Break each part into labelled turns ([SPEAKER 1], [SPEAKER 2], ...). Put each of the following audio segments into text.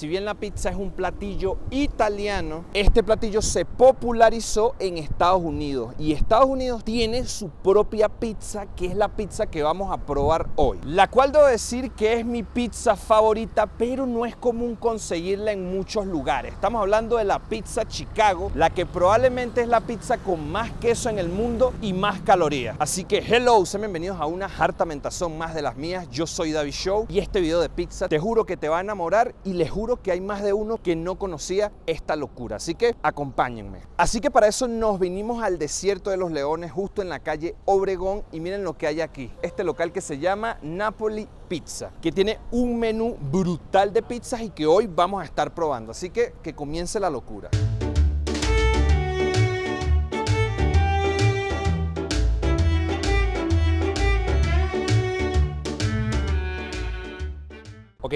[SPEAKER 1] bien la pizza es un platillo italiano, este platillo se popularizó en Estados Unidos y Estados Unidos tiene su propia pizza, que es la pizza que vamos a probar hoy. La cual debo decir que es mi pizza favorita, pero no es común conseguirla en muchos lugares. Estamos hablando de la pizza Chicago, la que probablemente es la pizza con más queso en el mundo y más calorías. Así que hello, sean bienvenidos a una harta mentazón más de las mías. Yo soy David Show y este video de pizza te juro que te va a enamorar y les juro que hay más de uno que no conocía esta locura. Así que acompáñenme. Así que para eso nos vinimos al desierto de los leones, justo en la calle Obregón y miren lo que hay aquí. Este local que se llama Napoli Pizza, que tiene un menú brutal de pizzas y que hoy vamos a estar probando. Así que que comience la locura.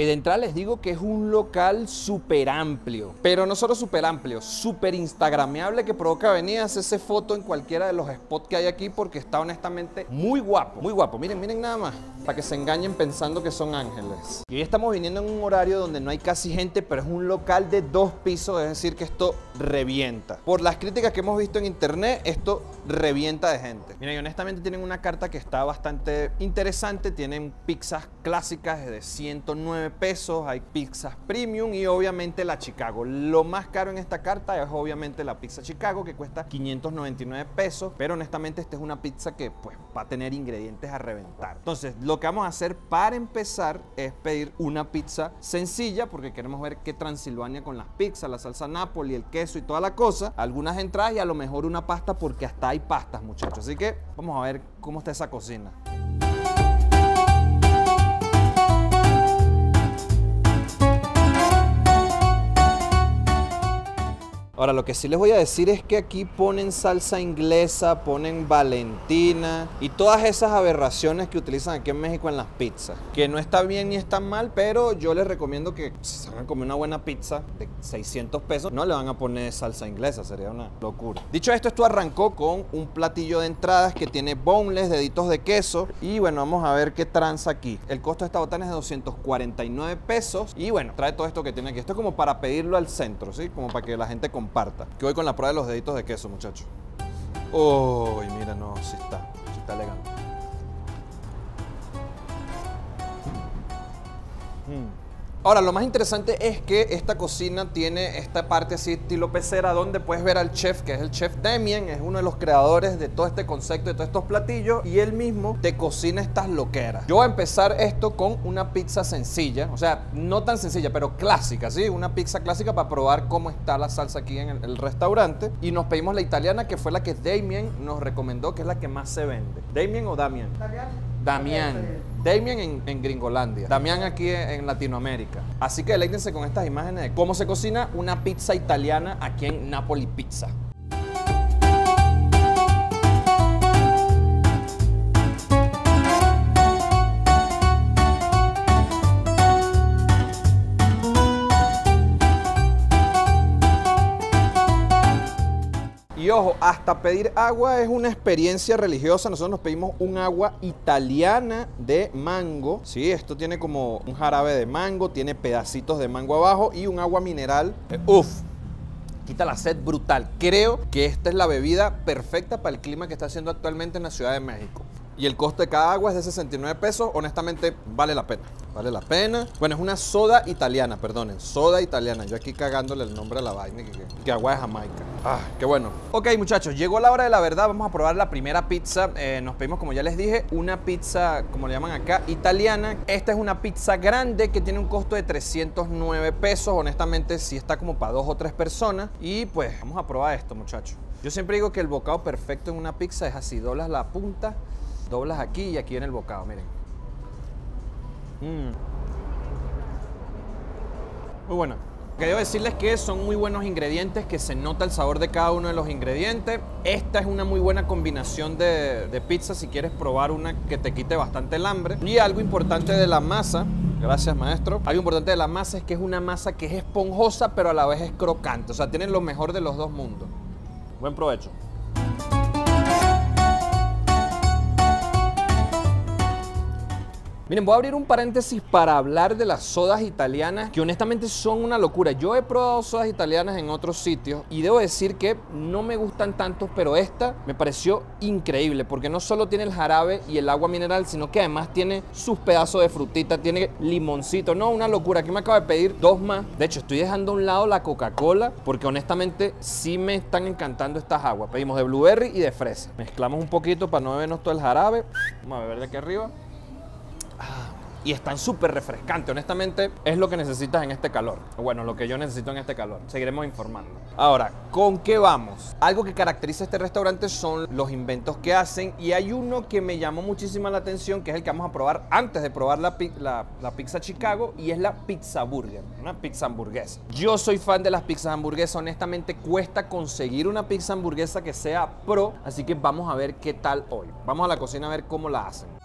[SPEAKER 1] De entrada les digo que es un local súper amplio, pero no solo súper amplio, súper instagrameable que provoca venir a hacerse foto en cualquiera de los spots que hay aquí porque está honestamente muy guapo, muy guapo. Miren, miren nada más, para que se engañen pensando que son ángeles. Y hoy estamos viniendo en un horario donde no hay casi gente, pero es un local de dos pisos, es decir que esto revienta. Por las críticas que hemos visto en internet, esto revienta de gente. Miren, y honestamente tienen una carta que está bastante interesante, tienen pizzas clásicas de 109 pesos, hay pizzas premium y obviamente la Chicago. Lo más caro en esta carta es obviamente la pizza Chicago que cuesta 599 pesos, pero honestamente esta es una pizza que pues va a tener ingredientes a reventar. Entonces lo que vamos a hacer para empezar es pedir una pizza sencilla porque queremos ver qué Transilvania con las pizzas, la salsa Napoli, el queso y toda la cosa, algunas entradas y a lo mejor una pasta porque hasta hay pastas muchachos. Así que vamos a ver cómo está esa cocina. Ahora, lo que sí les voy a decir es que aquí ponen salsa inglesa, ponen valentina y todas esas aberraciones que utilizan aquí en México en las pizzas. Que no está bien ni está mal, pero yo les recomiendo que si se van a comer una buena pizza de 600 pesos, no le van a poner salsa inglesa, sería una locura. Dicho esto, esto arrancó con un platillo de entradas que tiene boneless, deditos de queso y bueno, vamos a ver qué tranza aquí. El costo de esta botana es de 249 pesos y bueno, trae todo esto que tiene aquí. Esto es como para pedirlo al centro, ¿sí? Como para que la gente compre comparta. Que voy con la prueba de los deditos de queso, muchachos. Uy, mira, no, sí está, sí está elegante. Mm. Ahora, lo más interesante es que esta cocina tiene esta parte así estilo pecera donde puedes ver al chef, que es el chef Damien, es uno de los creadores de todo este concepto, de todos estos platillos, y él mismo te cocina estas loqueras. Yo voy a empezar esto con una pizza sencilla, o sea, no tan sencilla, pero clásica, ¿sí? Una pizza clásica para probar cómo está la salsa aquí en el, restaurante. Y nos pedimos la italiana, que fue la que Damien nos recomendó, que es la que más se vende. ¿Damien o Damien? Damián. Damien en, en, Gringolandia. Damián aquí en Latinoamérica. Así que deleítense con estas imágenes de cómo se cocina una pizza italiana aquí en Napoli Pizza. Ojo, hasta pedir agua es una experiencia religiosa. Nosotros nos pedimos un agua italiana de mango. Sí, esto tiene como un jarabe de mango, tiene pedacitos de mango abajo y un agua mineral. Uf, quita la sed brutal. Creo que esta es la bebida perfecta para el clima que está haciendo actualmente en la Ciudad de México. Y el costo de cada agua es de 69 pesos. Honestamente, vale la pena. Vale la pena. Bueno, es una soda italiana, perdonen. Soda italiana. Yo aquí cagándole el nombre a la vaina. Que, agua de Jamaica. Ah, qué bueno. Ok, muchachos, llegó la hora de la verdad. Vamos a probar la primera pizza. Eh, nos pedimos, como ya les dije, una pizza, como le llaman acá, italiana. Esta es una pizza grande que tiene un costo de 309 pesos. Honestamente, sí está como para dos o tres personas. Y pues, vamos a probar esto, muchachos. Yo siempre digo que el bocado perfecto en una pizza es así. Doblas la punta Doblas aquí y aquí en el bocado, miren. Mm. Muy buena. Quiero decirles que son muy buenos ingredientes, que se nota el sabor de cada uno de los ingredientes. Esta es una muy buena combinación de, de, pizza si quieres probar una que te quite bastante el hambre. Y algo importante de la masa, gracias maestro, algo importante de la masa es que es una masa que es esponjosa pero a la vez es crocante. O sea, tienen lo mejor de los dos mundos. Buen provecho. Miren, voy a abrir un paréntesis para hablar de las sodas italianas, que honestamente son una locura. Yo he probado sodas italianas en otros sitios y debo decir que no me gustan tanto, pero esta me pareció increíble, porque no solo tiene el jarabe y el agua mineral, sino que además tiene sus pedazos de frutita, tiene limoncito. No, una locura. Aquí me acabo de pedir dos más. De hecho, estoy dejando a un lado la Coca-Cola, porque honestamente sí me están encantando estas aguas. Pedimos de blueberry y de fresa. Mezclamos un poquito para no bebernos todo el jarabe. Vamos a beber de aquí arriba y están súper refrescantes. Honestamente, es lo que necesitas en este calor. Bueno, lo que yo necesito en este calor. Seguiremos informando. Ahora, ¿con qué vamos? Algo que caracteriza este restaurante son los inventos que hacen y hay uno que me llamó muchísima la atención, que es el que vamos a probar antes de probar la, la pizza Chicago y es la pizza burger, una pizza hamburguesa. Yo soy fan de las pizzas hamburguesas, honestamente cuesta conseguir una pizza hamburguesa que sea pro, así que vamos a ver qué tal hoy. Vamos a la cocina a ver cómo la hacen.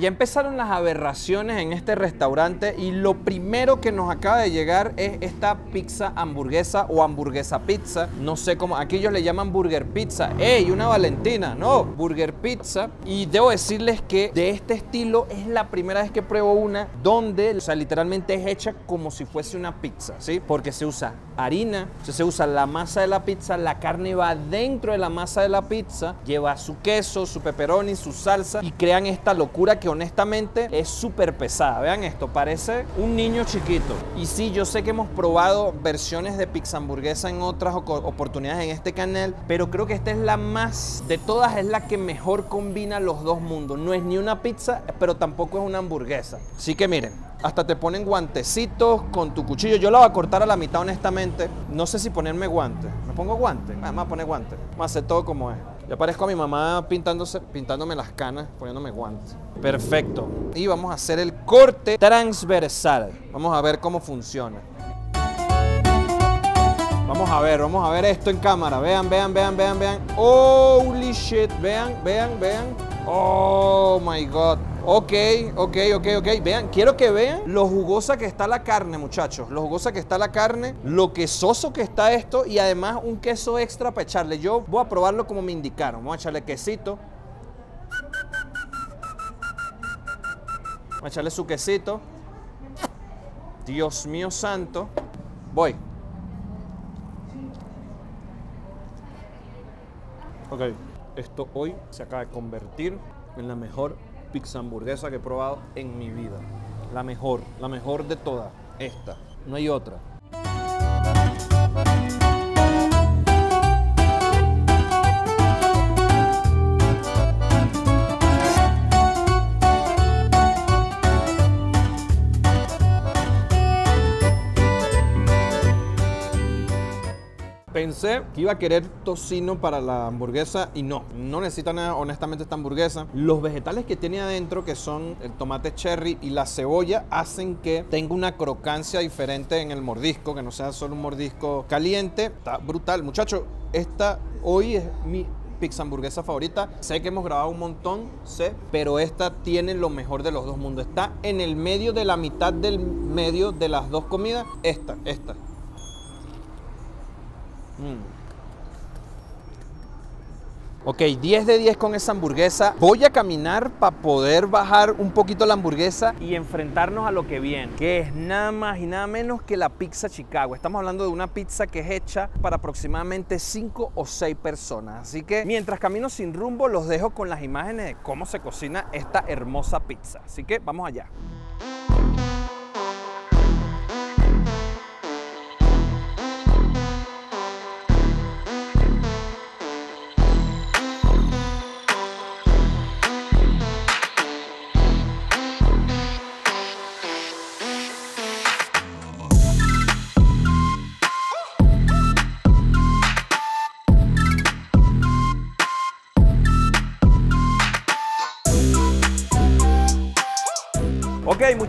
[SPEAKER 1] Ya empezaron las aberraciones en este restaurante y lo primero que nos acaba de llegar es esta pizza hamburguesa o hamburguesa pizza. No sé cómo, aquí ellos le llaman burger pizza. ¡Ey, una Valentina! No, burger pizza. Y debo decirles que de este estilo es la primera vez que pruebo una donde, o sea, literalmente es hecha como si fuese una pizza, ¿sí? Porque se usa harina, se usa la masa de la pizza, la carne va dentro de la masa de la pizza, lleva su queso, su pepperoni, su salsa y crean esta locura que honestamente es súper pesada. Vean esto, parece un niño chiquito. Y sí, yo sé que hemos probado versiones de pizza hamburguesa en otras oportunidades en este canal, pero creo que esta es la más, de todas es la que mejor combina los dos mundos. No es ni una pizza, pero tampoco es una hamburguesa. Así que miren, hasta te ponen guantecitos con tu cuchillo. Yo la voy a cortar a la mitad, honestamente. No sé si ponerme guantes. ¿Me pongo guantes? Ah, me voy a poner guantes. Todo como es. Ya parezco a mi mamá pintándose, pintándome las canas, poniéndome guantes. Perfecto. Y vamos a hacer el corte transversal. Vamos a ver cómo funciona. Vamos a ver, vamos a ver esto en cámara. Vean, vean, vean, vean, vean. Holy shit. Vean, vean, vean. Oh my god. Ok, ok, ok, ok. Vean, quiero que vean lo jugosa que está la carne, muchachos. Lo jugosa que está la carne, lo quesoso que está esto y además un queso extra para echarle. Yo voy a probarlo como me indicaron. Vamos a echarle quesito. Vamos a echarle su quesito. Dios mío santo. Voy. Ok, esto hoy se acaba de convertir en la mejor pizza hamburguesa que he probado en mi vida. La mejor, la mejor de todas. Esta, no hay otra. Pensé que iba a querer tocino para la hamburguesa y no, no necesita nada honestamente esta hamburguesa. Los vegetales que tiene adentro, que son el tomate cherry y la cebolla, hacen que tenga una crocancia diferente en el mordisco, que no sea solo un mordisco caliente. Está brutal. Muchachos, esta hoy es mi pizza hamburguesa favorita. Sé que hemos grabado un montón, sé, pero esta tiene lo mejor de los dos mundos. Está en el medio de la mitad del medio de las dos comidas. Esta, esta. Mm. Ok, 10 de 10 con esa hamburguesa. Voy a caminar para poder bajar un poquito la hamburguesa y enfrentarnos a lo que viene, que es nada más y nada menos que la pizza Chicago. Estamos hablando de una pizza que es hecha para aproximadamente 5 o 6 personas. Así que mientras camino sin rumbo, los dejo con las imágenes de cómo se cocina esta hermosa pizza. Así que vamos allá.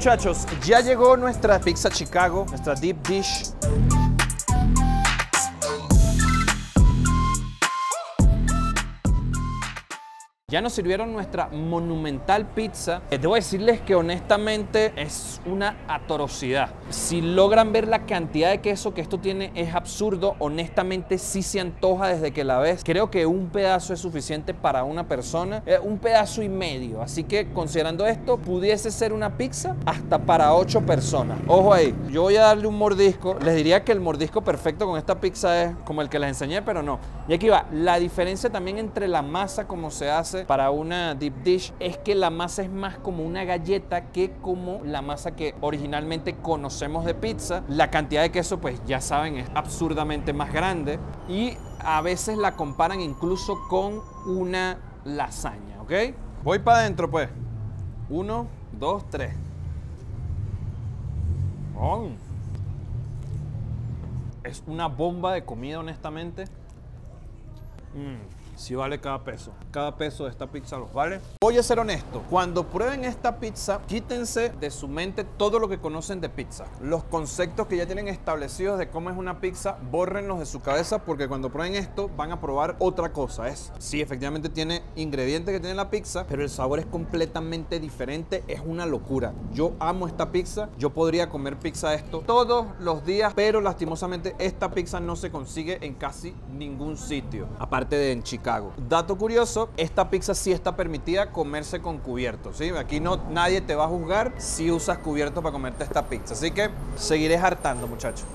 [SPEAKER 1] Muchachos, ya llegó nuestra pizza Chicago, nuestra deep dish. Ya nos sirvieron nuestra monumental pizza. Eh, debo decirles que honestamente es una atorosidad. Si logran ver la cantidad de queso que esto tiene es absurdo. Honestamente sí se antoja desde que la ves. Creo que un pedazo es suficiente para una persona. Eh, un pedazo y medio. Así que considerando esto, pudiese ser una pizza hasta para ocho personas. Ojo ahí, yo voy a darle un mordisco. Les diría que el mordisco perfecto con esta pizza es como el que les enseñé, pero no. Y aquí va, la diferencia también entre la masa como se hace para una deep dish es que la masa es más como una galleta que como la masa que originalmente conocemos de pizza. La cantidad de queso, pues ya saben, es absurdamente más grande y a veces la comparan incluso con una lasaña, ¿ok? Voy para adentro, pues. Uno, dos, tres. Oh. Es una bomba de comida, honestamente. Mm si vale cada peso. Cada peso de esta pizza los vale. Voy a ser honesto, cuando prueben esta pizza, quítense de su mente todo lo que conocen de pizza. Los conceptos que ya tienen establecidos de cómo es una pizza, bórrenlos de su cabeza porque cuando prueben esto van a probar otra cosa. Es, sí, efectivamente tiene ingredientes que tiene la pizza, pero el sabor es completamente diferente. Es una locura. Yo amo esta pizza. Yo podría comer pizza esto todos los días, pero lastimosamente esta pizza no se consigue en casi ningún sitio, aparte de en Chicago. Dato curioso, esta pizza sí está permitida comerse con cubiertos, ¿sí? Aquí no, nadie te va a juzgar si usas cubiertos para comerte esta pizza. Así que seguiré hartando, muchachos.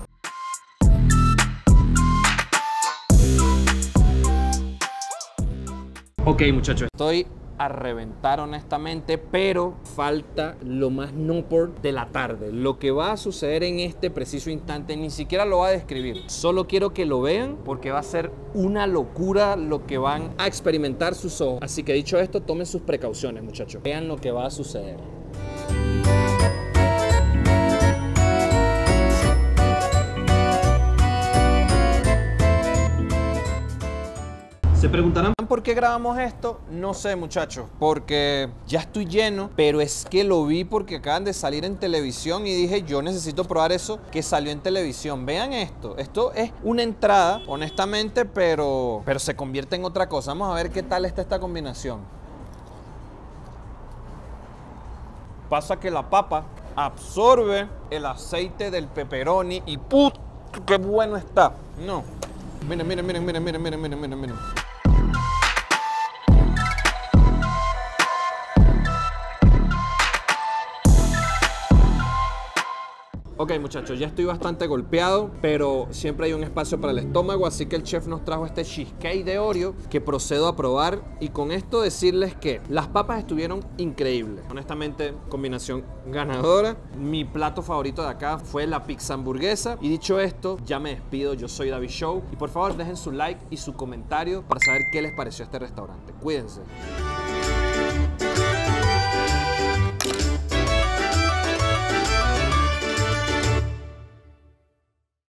[SPEAKER 1] Ok, muchachos, estoy a reventar honestamente, pero falta lo más no por de la tarde. Lo que va a suceder en este preciso instante ni siquiera lo va a describir. Solo quiero que lo vean porque va a ser una locura lo que van a experimentar sus ojos. Así que dicho esto, tomen sus precauciones muchachos. Vean lo que va a suceder. Preguntarán por qué grabamos esto. No sé, muchachos, porque ya estoy lleno, pero es que lo vi porque acaban de salir en televisión y dije, yo necesito probar eso que salió en televisión. Vean esto. Esto es una entrada, honestamente, pero, pero se convierte en otra cosa. Vamos a ver qué tal está esta combinación. Pasa que la papa absorbe el aceite del pepperoni y ¡put! ¡Qué bueno está! No. Miren, miren, miren, miren, miren, miren, miren, miren, miren. Ok muchachos, ya estoy bastante golpeado, pero siempre hay un espacio para el estómago, así que el chef nos trajo este cheesecake de Oreo que procedo a probar y con esto decirles que las papas estuvieron increíbles. Honestamente, combinación ganadora. Mi plato favorito de acá fue la pizza hamburguesa y dicho esto, ya me despido, yo soy David Show y por favor dejen su like y su comentario para saber qué les pareció este restaurante. Cuídense.